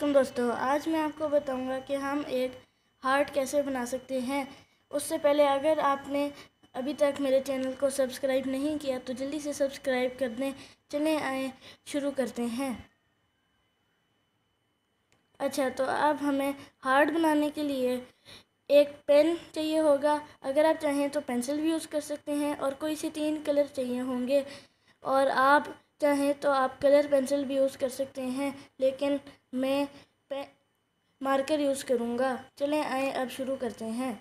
वालेकुम दोस्तों, आज मैं आपको बताऊँगा कि हम एक हार्ट कैसे बना सकते हैं। उससे पहले अगर आपने अभी तक मेरे चैनल को सब्सक्राइब नहीं किया तो जल्दी से सब्सक्राइब कर दें। चले, आए, शुरू करते हैं। अच्छा तो अब हमें हार्ट बनाने के लिए एक पेन चाहिए होगा। अगर आप चाहें तो पेंसिल भी यूज़ कर सकते हैं और कोई से तीन कलर चाहिए होंगे। और आप चाहें तो आप कलर पेंसिल भी यूज़ कर सकते हैं, लेकिन मैं मार्कर यूज़ करूँगा। चलें आए, अब शुरू करते हैं।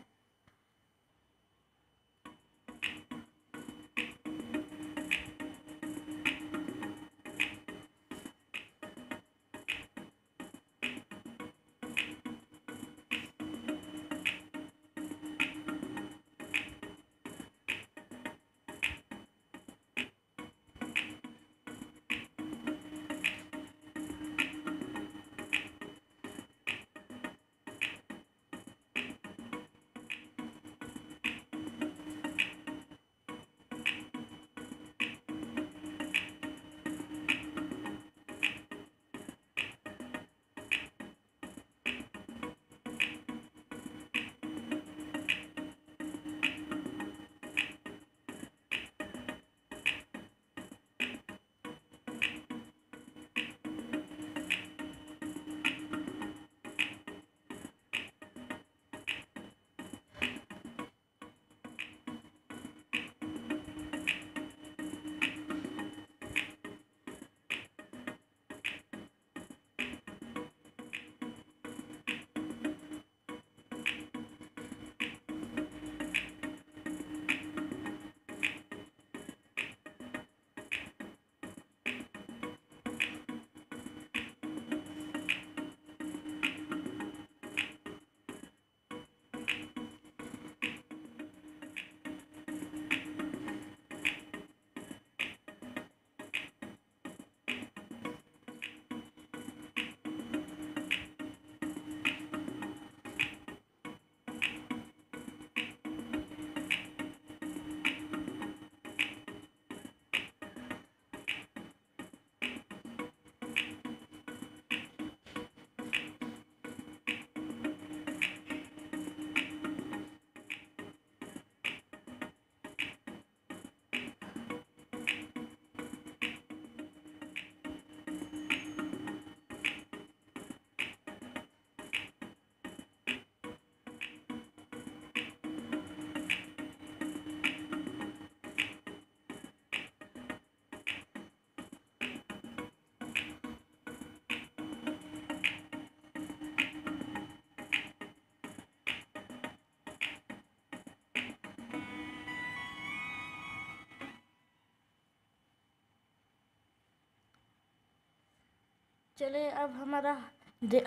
चले, अब हमारा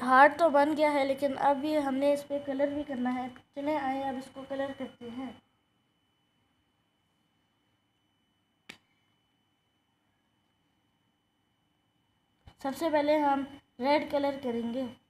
हार्ट तो बन गया है, लेकिन अब अभी हमने इस पर कलर भी करना है। चले आए, अब इसको कलर करते हैं। सबसे पहले हम रेड कलर करेंगे।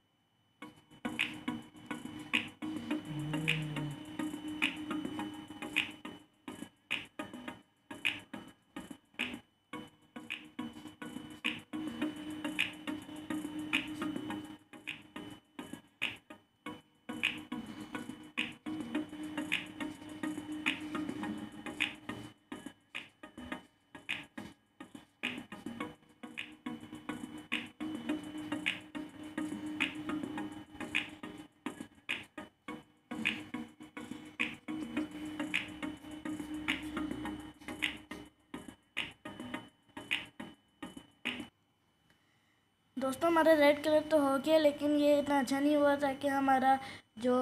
दोस्तों, हमारा रेड कलर तो हो गया, लेकिन ये इतना अच्छा नहीं हुआ था कि हमारा जो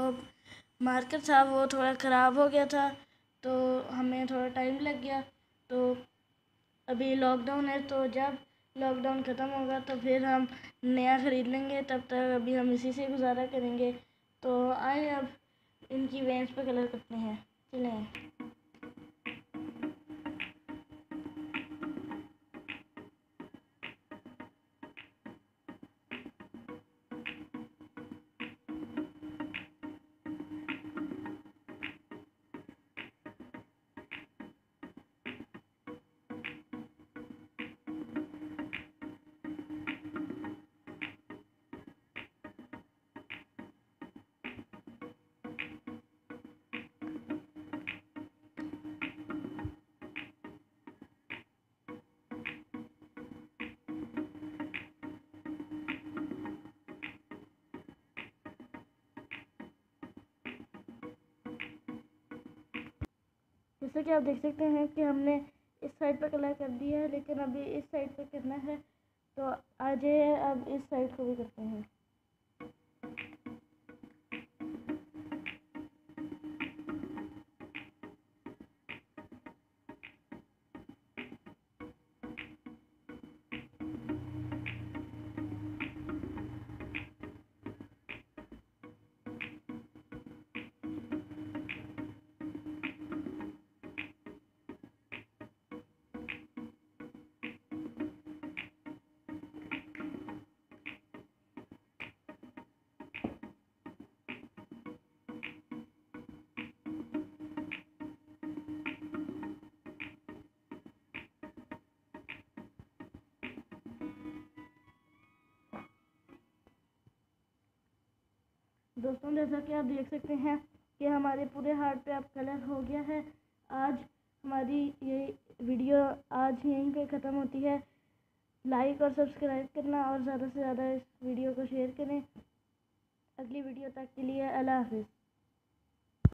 मार्कर था, वो थोड़ा ख़राब हो गया था। तो हमें थोड़ा टाइम लग गया। तो अभी लॉकडाउन है तो जब लॉकडाउन ख़त्म होगा तो फिर हम नया ख़रीद लेंगे। तब तक अभी हम इसी से गुजारा करेंगे। तो आए अब, इनकी वेंस पे कलर करते हैं। चलें। जैसे कि आप देख सकते हैं कि हमने इस साइड पर कलर कर दिया है, लेकिन अभी इस साइड पर करना है तो आ जाइए अब इस साइड को भी करते हैं। दोस्तों, जैसा कि आप देख सकते हैं कि हमारे पूरे हार्ट पे अब कलर हो गया है। आज हमारी ये वीडियो आज यहीं पे ख़त्म होती है। लाइक और सब्सक्राइब करना और ज़्यादा से ज़्यादा इस वीडियो को शेयर करें। अगली वीडियो तक के लिए अल्लाह हाफिज़।